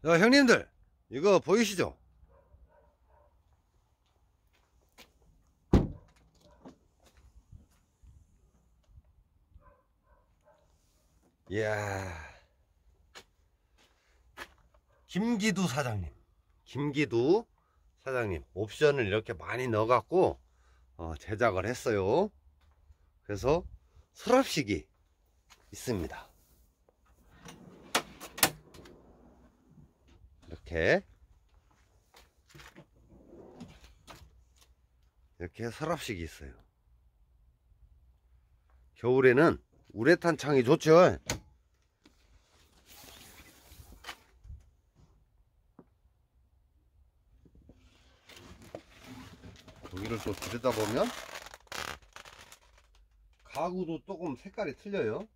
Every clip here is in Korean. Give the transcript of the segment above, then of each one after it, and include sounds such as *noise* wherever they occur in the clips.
자, 형님들, 이거 보이시죠? 이야. 김기두 사장님. 김기두 사장님. 옵션을 이렇게 많이 넣어갖고, 어, 제작을 했어요. 그래서 서랍식이 있습니다. 이렇게 이렇게 서랍식이 있어요. 겨울에는 우레탄 창이 좋죠. 여기를 또 들여다보면 가구도 조금 색깔이 틀려요.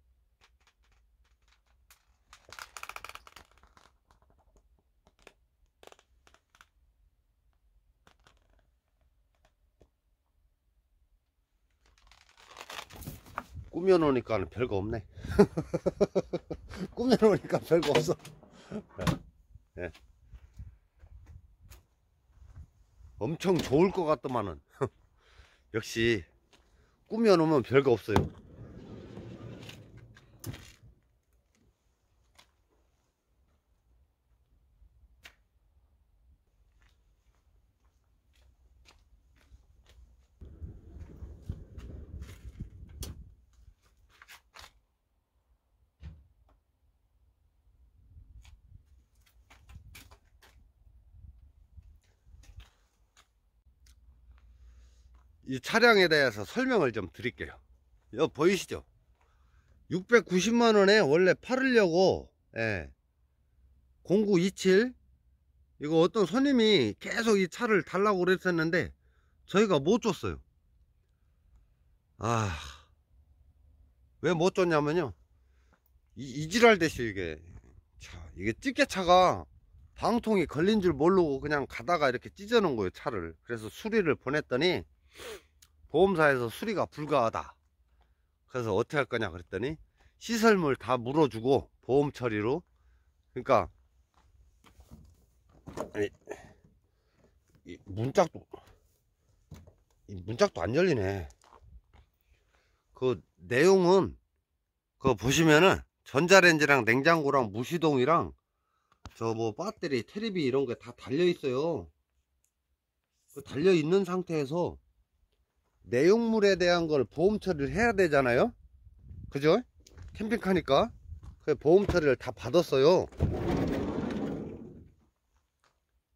꾸며놓으니까 별거 없네. *laughs* 꾸며놓으니까 별거 없어. 예. 엄청 좋을 것 같더만은. *laughs* 역시 꾸며놓으면 별거 없어요. 이 차량에 대해서 설명을 좀 드릴게요. 여기 보이시죠? 690만원에 원래 팔으려고, 예, 0927 이거 어떤 손님이 계속 이 차를 달라고 그랬었는데 저희가 못 줬어요. 아, 왜 못 줬냐면요. 이, 이지랄 대시 이게. 차, 이게 찌개차가 방통이 걸린 줄 모르고 그냥 가다가 이렇게 찢어 놓은 거예요, 차를. 그래서 수리를 보냈더니 보험사에서 수리가 불가하다. 그래서 어떻게 할 거냐 그랬더니 시설물 다 물어주고 보험 처리로 그러니까 이, 이 문짝도 이 문짝도 안 열리네. 그 내용은 그거 보시면은 전자레인지랑 냉장고랑 무시동이랑 저 뭐 배터리, 테레비 이런 게 다 달려 있어요. 그 달려 있는 상태에서 내용물에 대한 걸 보험 처리를 해야 되잖아요. 그죠? 캠핑카니까. 그 보험 처리를 다 받았어요.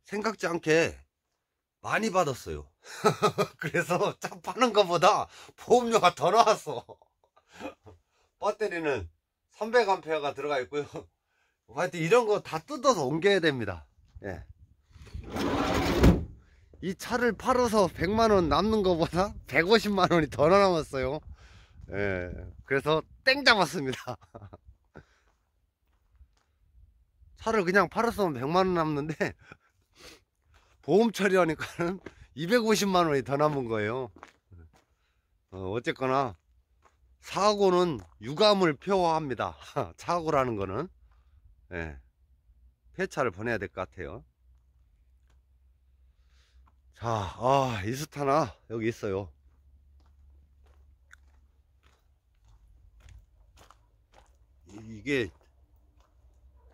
생각지 않게 많이 받았어요. *laughs* 그래서 차 파는 것보다 보험료가 더 나왔어. 배터리는 300A가 들어가 있고요. 하여튼 이런 거 다 뜯어서 옮겨야 됩니다. 예. 이 차를 팔아서 100만원 남는 것보다 150만원이 더 남았어요. 예. 그래서 땡 잡았습니다. *laughs* 차를 그냥 팔았으면 100만원 남는데, 보험 처리하니까는 250만원이 더 남은 거예요. 어, 어쨌거나, 사고는 유감을 표합니다. *laughs* 사고라는 거는. 예. 폐차를 보내야 될 것 같아요. 자, 아, 이스타나 여기 있어요. 이게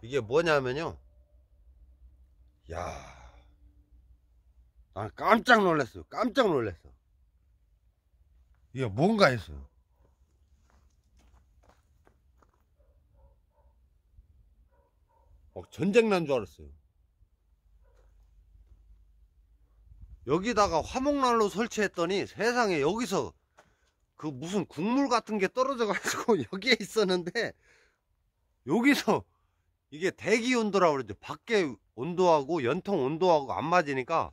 이게 뭐냐면요. 야, 아 깜짝 놀랐어요. 깜짝 놀랐어. 이게 뭔가 했어요. 어, 전쟁 난 줄 알았어요. 여기다가 화목난로 설치했더니 세상에 여기서 그 무슨 국물 같은 게 떨어져 가지고 *laughs* 여기에 있었는데 여기서 이게 대기 온도라고 그러죠. 밖에 온도하고 연통 온도하고 안 맞으니까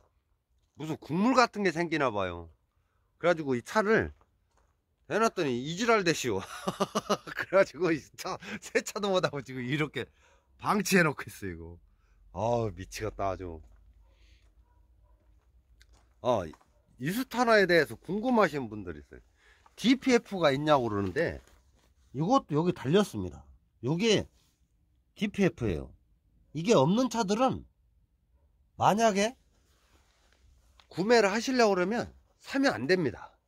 무슨 국물 같은 게 생기나 봐요. 그래가지고 이 차를 해놨더니 이지랄 대시오. *laughs* 그래가지고 차, 새 차도 못하고 지금 이렇게 방치해 놓고 있어 이거. 아 미치겠다 아주 어, 이스타나에 대해서 궁금하신 분들이 있어요. DPF가 있냐고 그러는데, 이것도 여기 달렸습니다. 요게 DPF예요. 이게 없는 차들은 만약에 구매를 하시려고 그러면 사면 안 됩니다.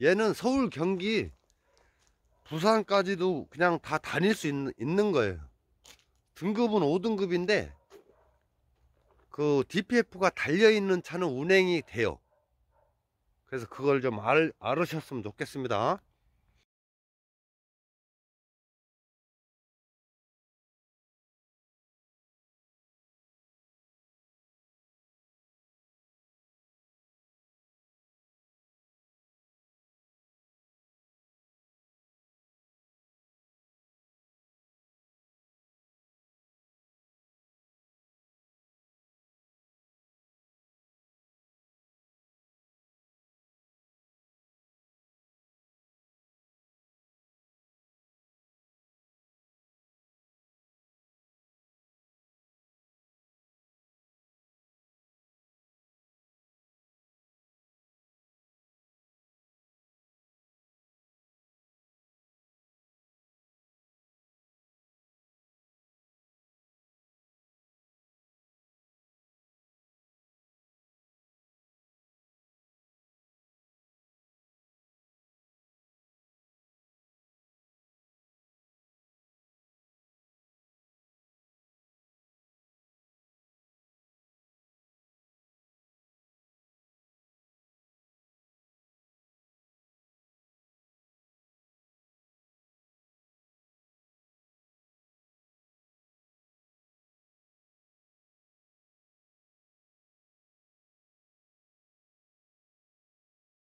얘는 서울, 경기, 부산까지도 그냥 다 다닐 수 있는, 있는 거예요. 등급은 5등급인데 그 DPF가 달려있는 차는 운행이 돼요. 그래서 그걸 좀 알, 알으셨으면 좋겠습니다.